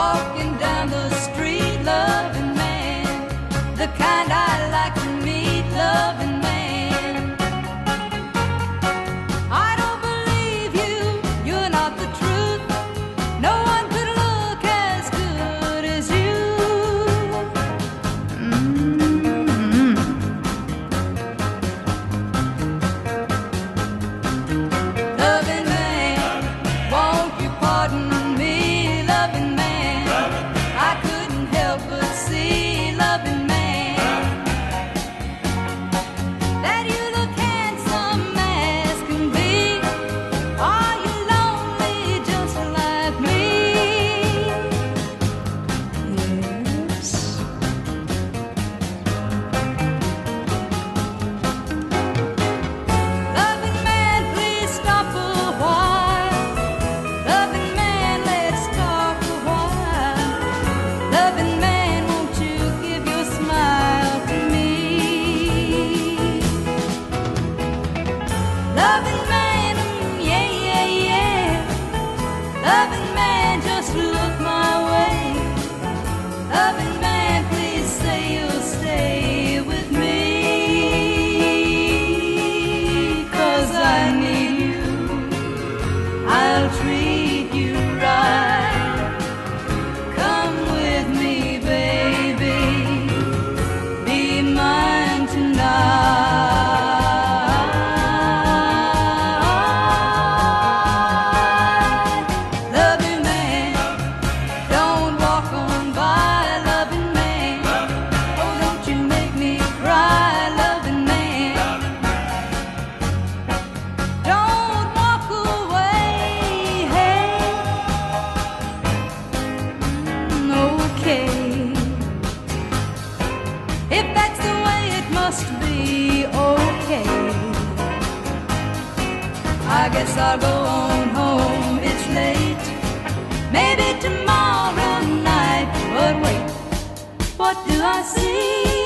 walking. Loving man, mm, yeah, yeah, yeah. Loving man, just look my way. Loving man, please say you'll stay with me. Cause I need you. I'll treat must be okay. I guess I'll go on home, it's late. Maybe tomorrow night, but wait, what do I see?